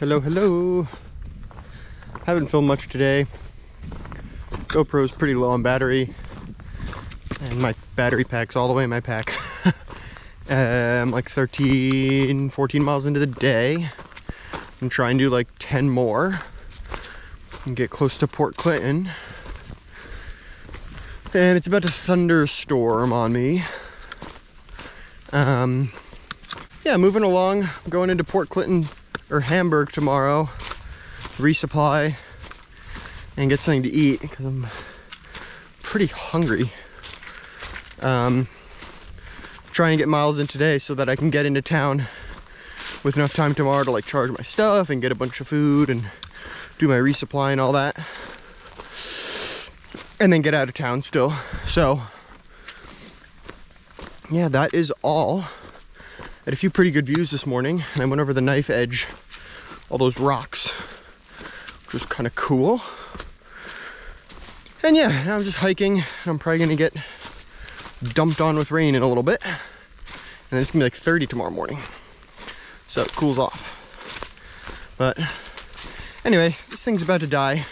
Hello, hello. Haven't filmed much today. GoPro's pretty low on battery. And my battery pack's all the way in my pack. I'm like 13, 14 miles into the day. I'm trying to do like 10 more and get close to Port Clinton. And it's about to thunderstorm on me. Um, yeah, moving along. I'm going into Port Clinton or Hamburg tomorrow, resupply, and get something to eat because I'm pretty hungry. Um, trying to get miles in today so that I can get into town with enough time tomorrow to like charge my stuff and get a bunch of food and do my resupply and all that. And then get out of town still. So, yeah, that is all. Had a few pretty good views this morning, and I went over the knife edge, all those rocks, which was kind of cool. And yeah, now I'm just hiking. and I'm probably gonna get dumped on with rain in a little bit. And it's gonna be like 30 tomorrow morning. So it cools off. But anyway, this thing's about to die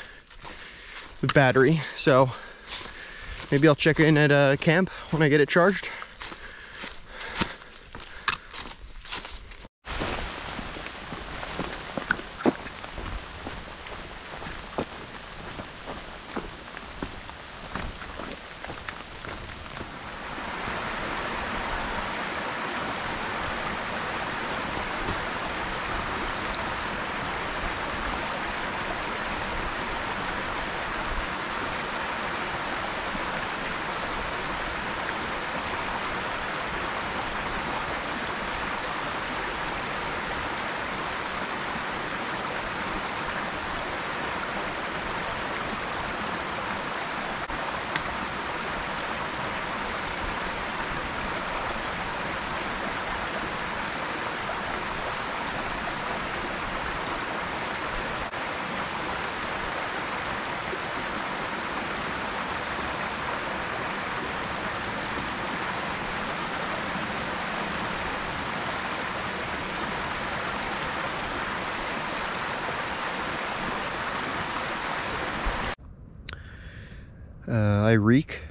with battery. So maybe I'll check in at a camp when I get it charged. Uh, I reek,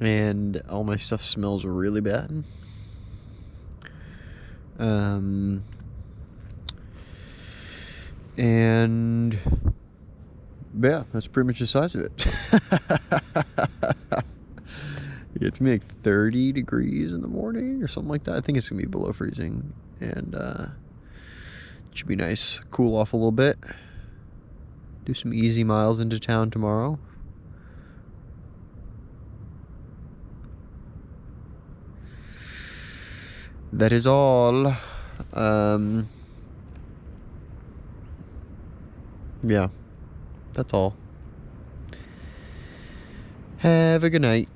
and all my stuff smells really bad. Um, and yeah, that's pretty much the size of it. it's like 30 degrees in the morning or something like that. I think it's gonna be below freezing, and uh, it should be nice. Cool off a little bit. Do some easy miles into town tomorrow. That is all. Um, yeah, that's all. Have a good night.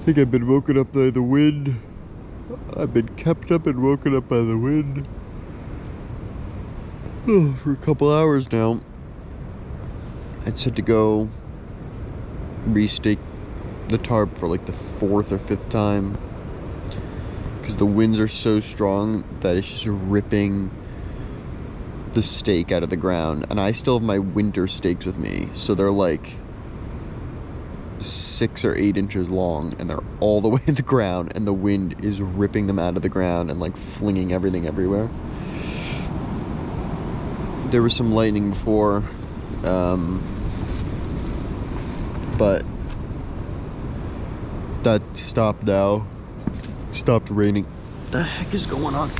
I think I've been woken up by the wind. I've been kept up and woken up by the wind oh, for a couple hours now. I said to go restake the tarp for like the fourth or fifth time because the winds are so strong that it's just ripping the stake out of the ground. And I still have my winter stakes with me, so they're like six or eight inches long and they're all the way in the ground and the wind is ripping them out of the ground and like flinging everything everywhere. There was some lightning before um, but that stopped now. Stopped raining. What the heck is going on?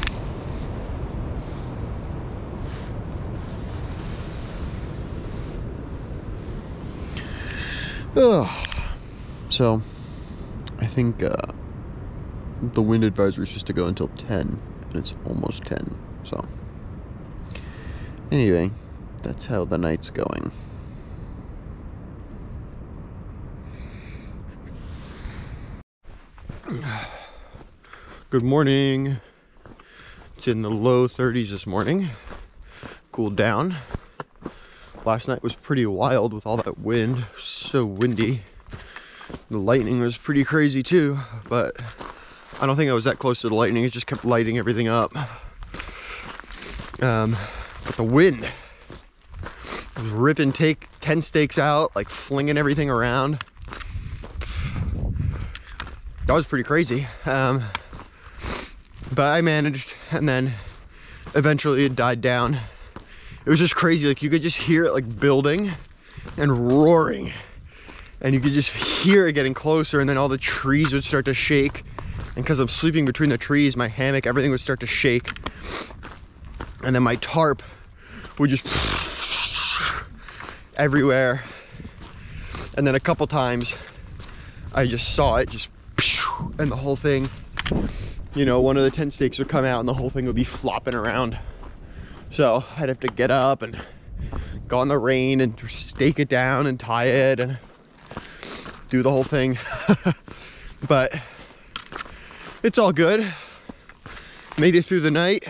Ugh. So, I think uh, the wind advisory is supposed to go until 10, and it's almost 10. So, anyway, that's how the night's going. Good morning. It's in the low 30s this morning. Cooled down. Last night was pretty wild with all that wind. So windy. The lightning was pretty crazy too, but I don't think I was that close to the lightning. It just kept lighting everything up. Um, but the wind was ripping take 10 stakes out, like flinging everything around. That was pretty crazy. Um, but I managed and then eventually it died down. It was just crazy. Like you could just hear it like building and roaring and you could just hear it getting closer and then all the trees would start to shake. And because I'm sleeping between the trees, my hammock, everything would start to shake. And then my tarp would just everywhere. And then a couple times I just saw it just and the whole thing, you know, one of the tent stakes would come out and the whole thing would be flopping around. So I'd have to get up and go in the rain and stake it down and tie it and do the whole thing. but it's all good. Made it through the night.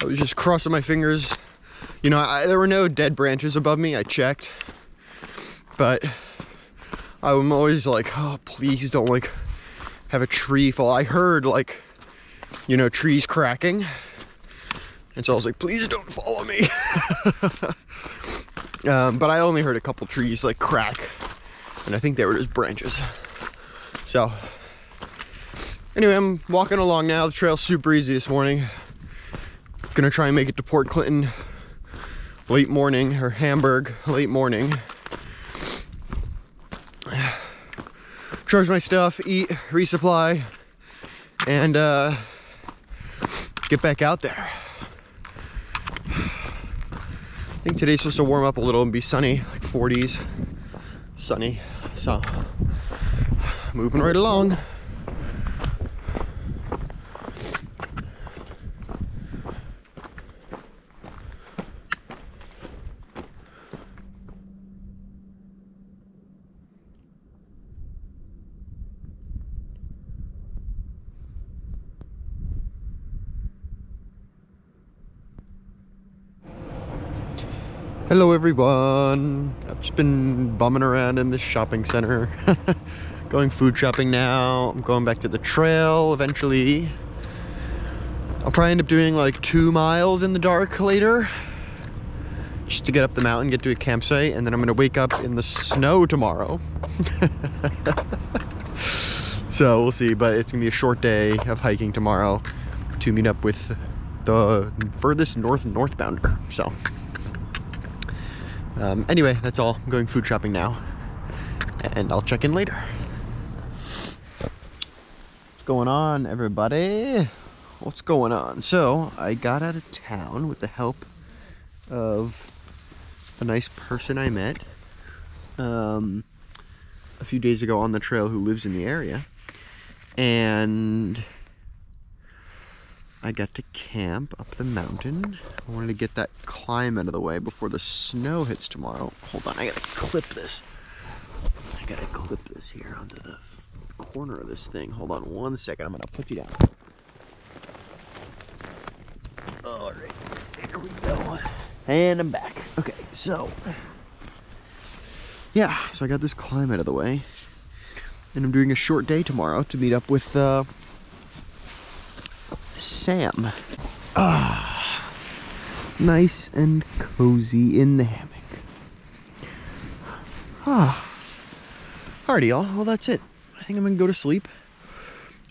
I was just crossing my fingers. You know, I, there were no dead branches above me. I checked. But I'm always like, oh, please don't like have a tree fall. I heard like, you know, trees cracking. And so I was like, please don't follow me. um, but I only heard a couple trees like crack. And I think they were just branches. So anyway, I'm walking along now. The trail's super easy this morning. Gonna try and make it to Port Clinton late morning or Hamburg late morning. charge my stuff, eat, resupply, and uh, get back out there. I think today's supposed to warm up a little and be sunny, like 40s, sunny. So, moving right along. Hello everyone. I've just been bumming around in this shopping center. going food shopping now. I'm going back to the trail eventually. I'll probably end up doing like two miles in the dark later. Just to get up the mountain, get to a campsite, and then I'm gonna wake up in the snow tomorrow. so we'll see, but it's gonna be a short day of hiking tomorrow to meet up with the furthest north northbounder. So um, anyway, that's all. I'm going food shopping now. And I'll check in later. What's going on, everybody? What's going on? So, I got out of town with the help of a nice person I met um, a few days ago on the trail who lives in the area. And I got to camp up the mountain. I wanted to get that climb out of the way before the snow hits tomorrow. Hold on, I gotta clip this. I gotta clip this here onto the corner of this thing. Hold on one second, I'm gonna put you down. All right, there we go. And I'm back. Okay, so, yeah, so I got this climb out of the way. And I'm doing a short day tomorrow to meet up with uh, Sam. Ah, nice and cozy in the hammock. Ah. Alrighty, y'all. Well, that's it. I think I'm gonna go to sleep.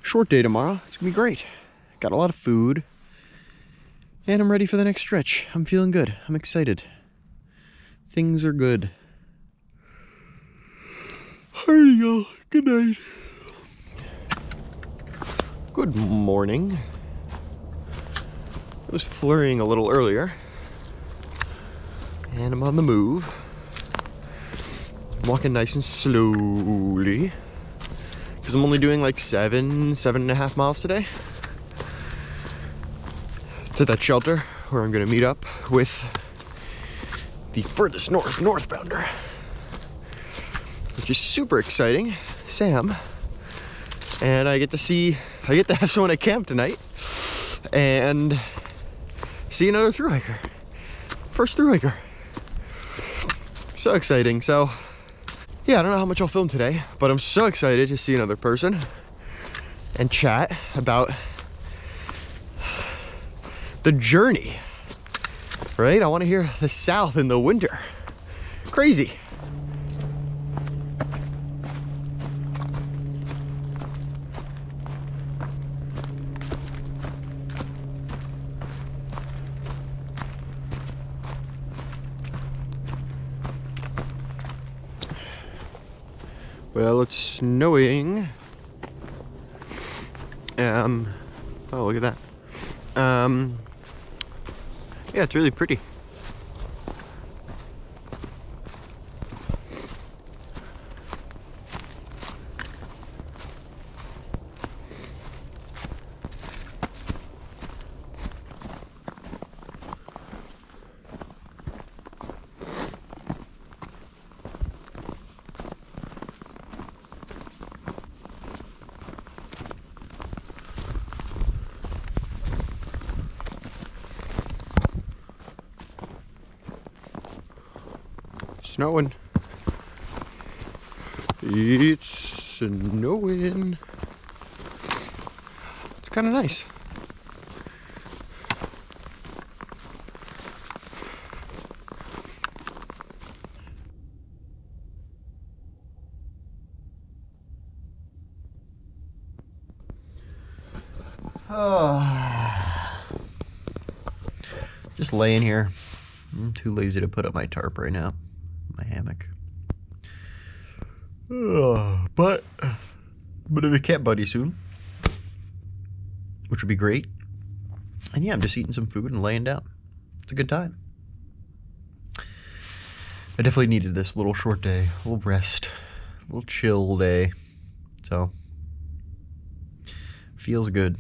Short day tomorrow. It's gonna be great. Got a lot of food. And I'm ready for the next stretch. I'm feeling good. I'm excited. Things are good. Alrighty, y'all. Good night. Good morning. It was flurrying a little earlier. And I'm on the move. I'm walking nice and slowly. Because I'm only doing like seven, seven and a half miles today. To that shelter where I'm gonna meet up with the furthest north northbounder. Which is super exciting. Sam. And I get to see I get to have someone at camp tonight and see another through hiker. First through hiker. So exciting. So, yeah, I don't know how much I'll film today, but I'm so excited to see another person and chat about the journey, right? I want to hear the South in the winter. Crazy. Well, it's snowing. Um, oh, look at that. Um, yeah, it's really pretty. Snowing. It's snowing. It's kind of nice. Ah. Just laying here. I'm too lazy to put up my tarp right now my hammock. Uh, but I'm gonna be a camp buddy soon, which would be great. And yeah, I'm just eating some food and laying down. It's a good time. I definitely needed this little short day, a little rest, a little chill day. So, feels good.